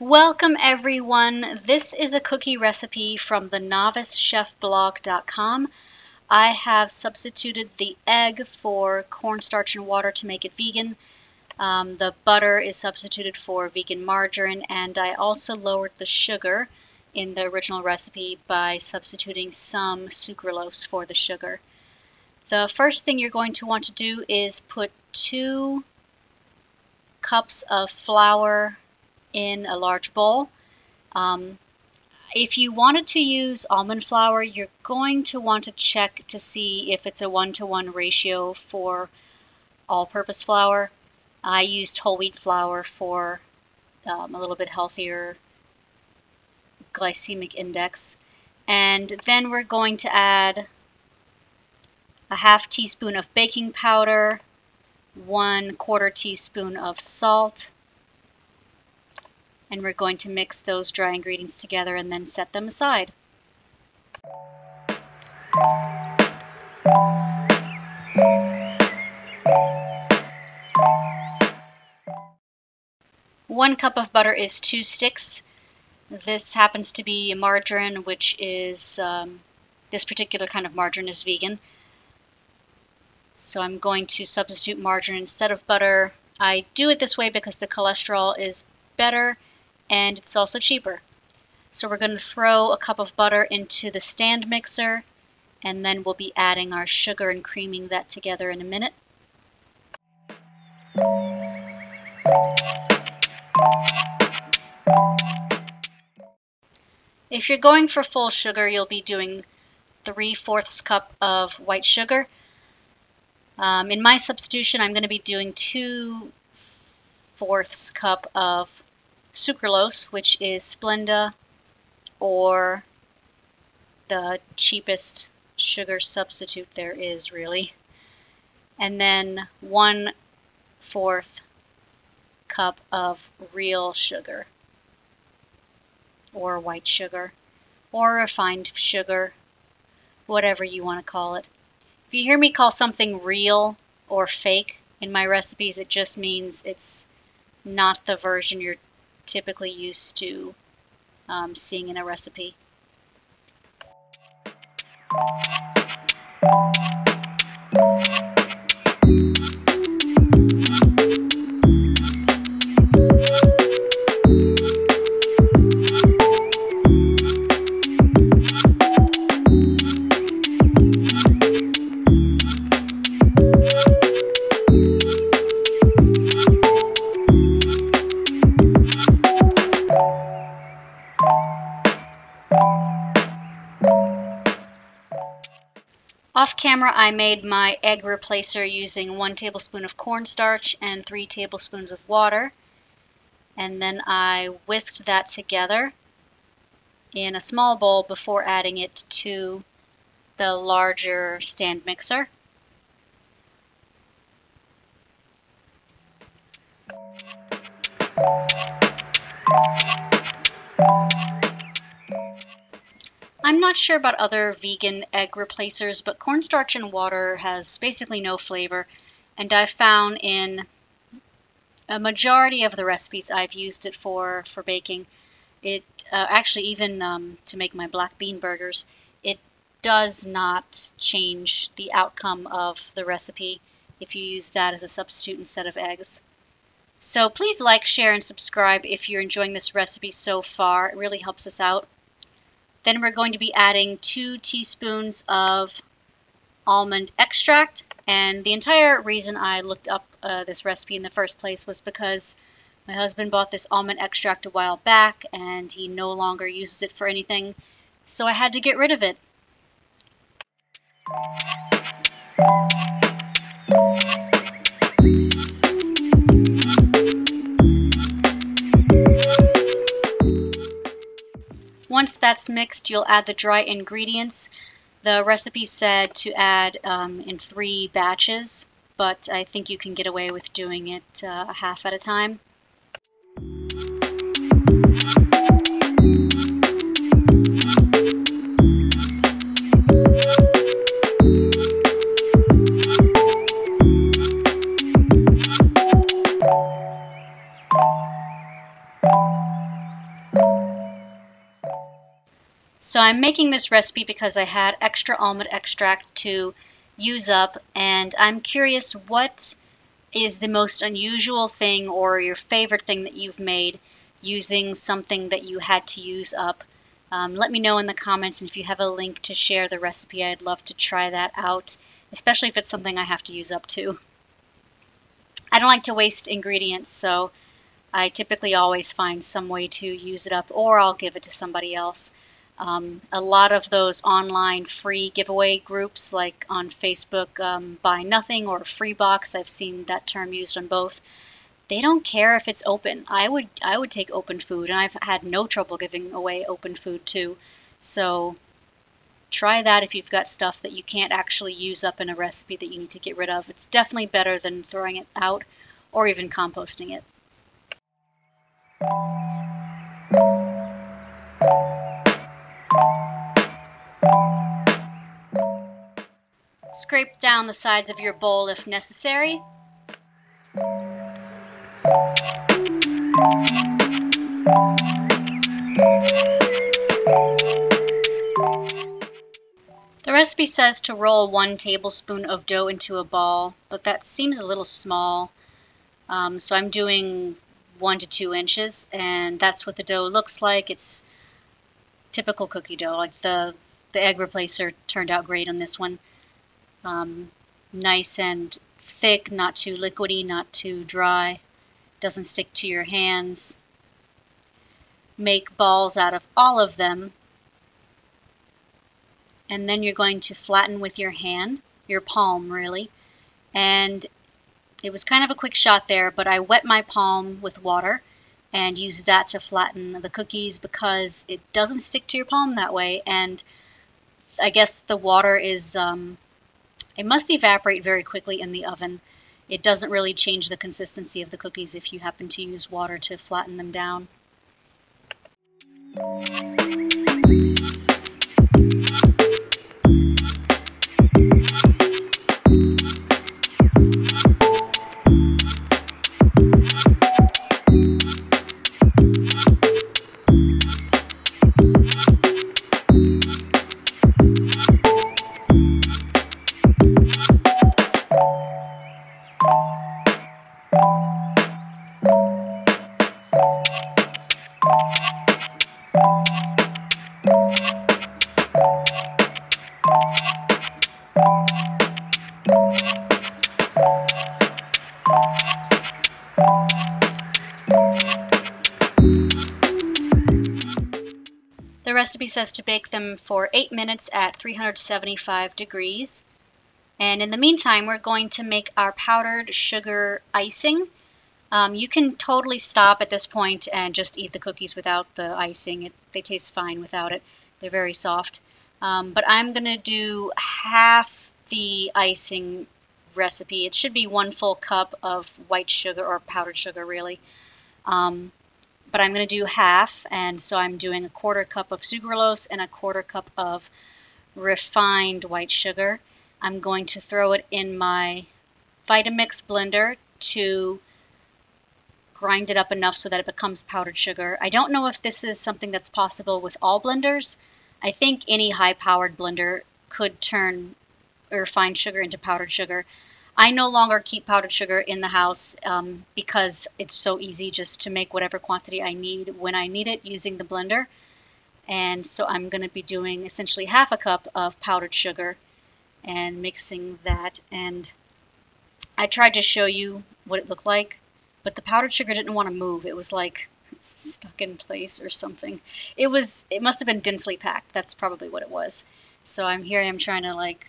Welcome everyone. This is a cookie recipe from the novicechefblog.com. I have substituted the egg for cornstarch and water to make it vegan. Um, the butter is substituted for vegan margarine and I also lowered the sugar in the original recipe by substituting some sucralose for the sugar. The first thing you're going to want to do is put two cups of flour in a large bowl. Um, if you wanted to use almond flour, you're going to want to check to see if it's a one-to-one -one ratio for all-purpose flour. I used whole wheat flour for um, a little bit healthier glycemic index. And then we're going to add a half teaspoon of baking powder, one quarter teaspoon of salt, and we're going to mix those dry ingredients together and then set them aside. One cup of butter is two sticks. This happens to be margarine, which is, um, this particular kind of margarine is vegan. So I'm going to substitute margarine instead of butter. I do it this way because the cholesterol is better and it's also cheaper. So we're going to throw a cup of butter into the stand mixer and then we'll be adding our sugar and creaming that together in a minute. If you're going for full sugar, you'll be doing 3 fourths cup of white sugar. Um, in my substitution, I'm going to be doing 2 fourths cup of sucralose, which is Splenda or the cheapest sugar substitute there is really. And then one fourth cup of real sugar or white sugar or refined sugar, whatever you want to call it. If you hear me call something real or fake in my recipes, it just means it's not the version you're typically used to um, seeing in a recipe. Off camera, I made my egg replacer using one tablespoon of cornstarch and three tablespoons of water. And then I whisked that together in a small bowl before adding it to the larger stand mixer. I'm not sure about other vegan egg replacers, but cornstarch and water has basically no flavor, and I've found in a majority of the recipes I've used it for for baking, it uh, actually even um, to make my black bean burgers, it does not change the outcome of the recipe if you use that as a substitute instead of eggs. So please like, share, and subscribe if you're enjoying this recipe so far. It really helps us out. Then we're going to be adding two teaspoons of almond extract. And the entire reason I looked up uh, this recipe in the first place was because my husband bought this almond extract a while back and he no longer uses it for anything. So I had to get rid of it. Once that's mixed, you'll add the dry ingredients. The recipe said to add um, in three batches, but I think you can get away with doing it uh, half at a time. So I'm making this recipe because I had extra almond extract to use up and I'm curious what is the most unusual thing or your favorite thing that you've made using something that you had to use up. Um, let me know in the comments and if you have a link to share the recipe I'd love to try that out especially if it's something I have to use up too. I don't like to waste ingredients so I typically always find some way to use it up or I'll give it to somebody else. Um, a lot of those online free giveaway groups, like on Facebook, um, Buy Nothing or Freebox, I've seen that term used on both. They don't care if it's open. I would I would take open food, and I've had no trouble giving away open food too. So try that if you've got stuff that you can't actually use up in a recipe that you need to get rid of. It's definitely better than throwing it out or even composting it. Scrape down the sides of your bowl if necessary. The recipe says to roll one tablespoon of dough into a ball, but that seems a little small. Um, so I'm doing one to two inches, and that's what the dough looks like. It's typical cookie dough. Like the the egg replacer turned out great on this one. Um, nice and thick, not too liquidy, not too dry. Doesn't stick to your hands. Make balls out of all of them. And then you're going to flatten with your hand, your palm really. And it was kind of a quick shot there, but I wet my palm with water and used that to flatten the cookies because it doesn't stick to your palm that way. And I guess the water is um, it must evaporate very quickly in the oven. It doesn't really change the consistency of the cookies if you happen to use water to flatten them down. Recipe says to bake them for 8 minutes at 375 degrees. And in the meantime, we're going to make our powdered sugar icing. Um, you can totally stop at this point and just eat the cookies without the icing. It, they taste fine without it. They're very soft. Um, but I'm going to do half the icing recipe. It should be one full cup of white sugar or powdered sugar, really. Um, but I'm going to do half, and so I'm doing a quarter cup of sucralose and a quarter cup of refined white sugar. I'm going to throw it in my Vitamix blender to grind it up enough so that it becomes powdered sugar. I don't know if this is something that's possible with all blenders. I think any high-powered blender could turn refined sugar into powdered sugar. I no longer keep powdered sugar in the house um, because it's so easy just to make whatever quantity I need when I need it using the blender. And so I'm going to be doing essentially half a cup of powdered sugar and mixing that. And I tried to show you what it looked like, but the powdered sugar didn't want to move. It was like stuck in place or something. It was, it must have been densely packed. That's probably what it was. So I'm here, I'm trying to like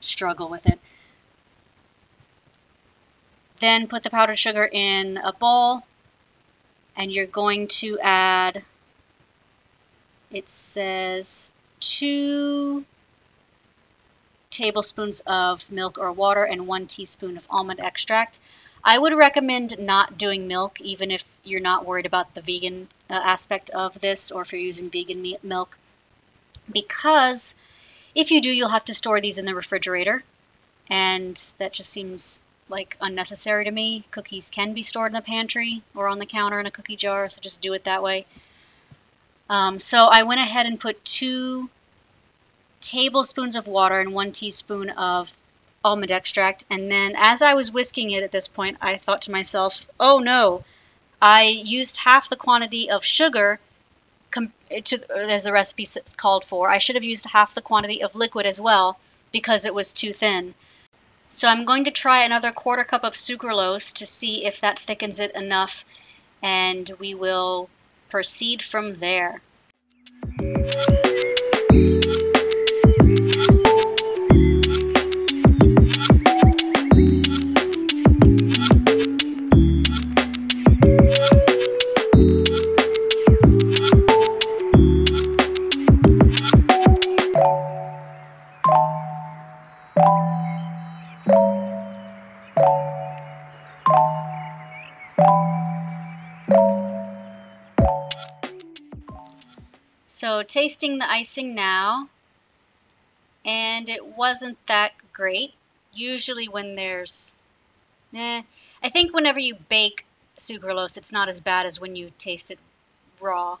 struggle with it. Then put the powdered sugar in a bowl and you're going to add, it says two tablespoons of milk or water and one teaspoon of almond extract. I would recommend not doing milk even if you're not worried about the vegan uh, aspect of this or if you're using vegan milk because if you do you'll have to store these in the refrigerator and that just seems like unnecessary to me. Cookies can be stored in the pantry or on the counter in a cookie jar, so just do it that way. Um, so I went ahead and put two tablespoons of water and one teaspoon of almond extract. And then as I was whisking it at this point, I thought to myself, oh no, I used half the quantity of sugar to, as the recipe called for. I should have used half the quantity of liquid as well because it was too thin. So I'm going to try another quarter cup of sucralose to see if that thickens it enough and we will proceed from there. So tasting the icing now, and it wasn't that great. Usually when there's, eh, I think whenever you bake sucralose, it's not as bad as when you taste it raw.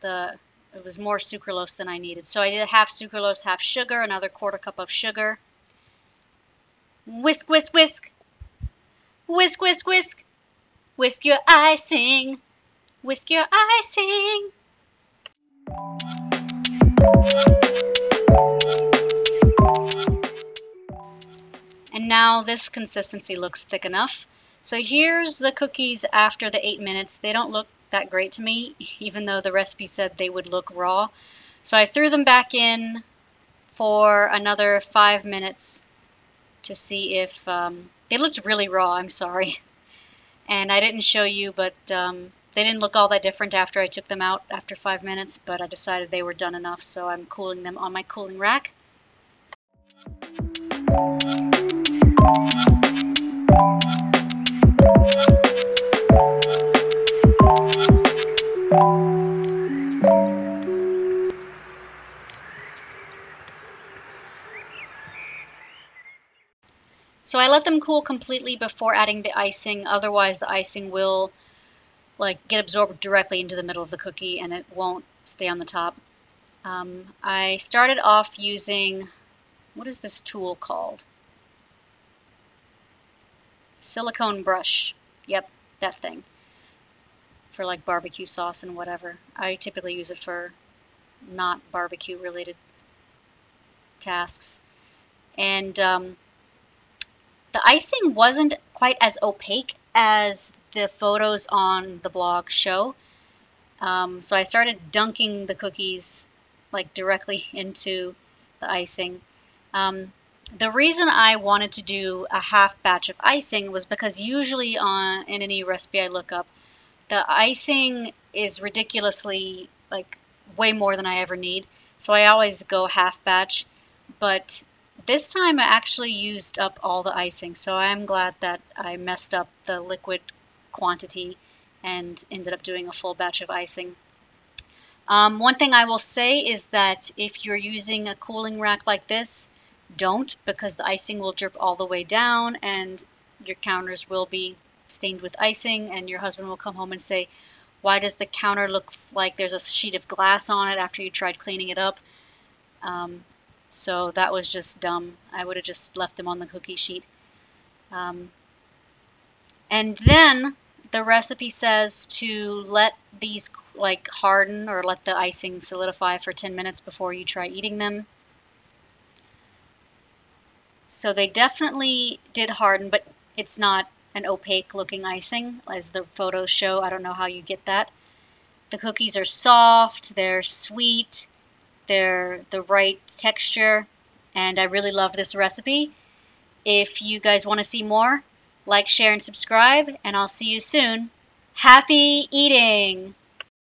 The it was more sucralose than I needed. So I did half sucralose, half sugar, another quarter cup of sugar. Whisk, whisk, whisk. Whisk, whisk, whisk. Whisk your icing. Whisk your icing. And now this consistency looks thick enough. So here's the cookies after the eight minutes. They don't look that great to me, even though the recipe said they would look raw. So I threw them back in for another five minutes to see if um, they looked really raw. I'm sorry. And I didn't show you, but um, they didn't look all that different after I took them out after five minutes, but I decided they were done enough, so I'm cooling them on my cooling rack. So I let them cool completely before adding the icing, otherwise the icing will like get absorbed directly into the middle of the cookie and it won't stay on the top. Um, I started off using, what is this tool called? Silicone brush. Yep, that thing. For like barbecue sauce and whatever. I typically use it for not barbecue related tasks. And um, the icing wasn't quite as opaque as the photos on the blog show. Um, so I started dunking the cookies like directly into the icing. Um, the reason I wanted to do a half batch of icing was because usually on in any recipe I look up, the icing is ridiculously like way more than I ever need. So I always go half batch, but this time I actually used up all the icing. So I'm glad that I messed up the liquid quantity and ended up doing a full batch of icing. Um, one thing I will say is that if you're using a cooling rack like this, don't because the icing will drip all the way down and your counters will be stained with icing and your husband will come home and say, why does the counter look like there's a sheet of glass on it after you tried cleaning it up? Um, so that was just dumb. I would have just left them on the cookie sheet. Um, and then the recipe says to let these like harden or let the icing solidify for 10 minutes before you try eating them. So they definitely did harden, but it's not an opaque looking icing as the photos show. I don't know how you get that. The cookies are soft, they're sweet, they're the right texture, and I really love this recipe. If you guys want to see more, like, share, and subscribe, and I'll see you soon. Happy eating!